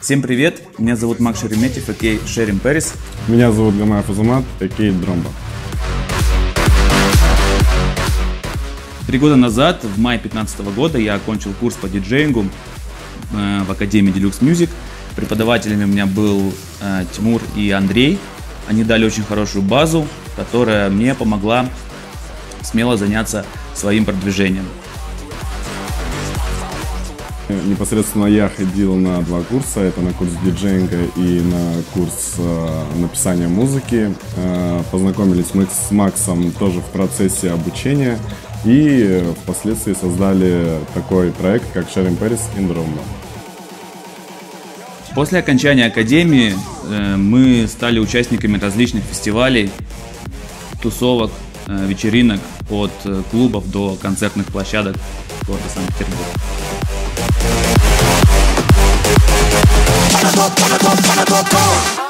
Всем привет, меня зовут Макс Шереметьев, окей, Шерим Пэрис. Меня зовут Гамаев Азамат, окей, Дромба. Три года назад, в мае 2015 года, я окончил курс по диджеингу э, в Академии Deluxe Music. Преподавателями у меня был э, Тимур и Андрей. Они дали очень хорошую базу, которая мне помогла смело заняться своим продвижением. Непосредственно я ходил на два курса. Это на курс диджеинга и на курс э, написания музыки. Э, познакомились мы с Максом тоже в процессе обучения. И впоследствии создали такой проект, как Sharing Paris in Drumba. После окончания академии э, мы стали участниками различных фестивалей, тусовок, э, вечеринок от э, клубов до концертных площадок города Санкт-Петербург. Panago, Panago, Panago, Panago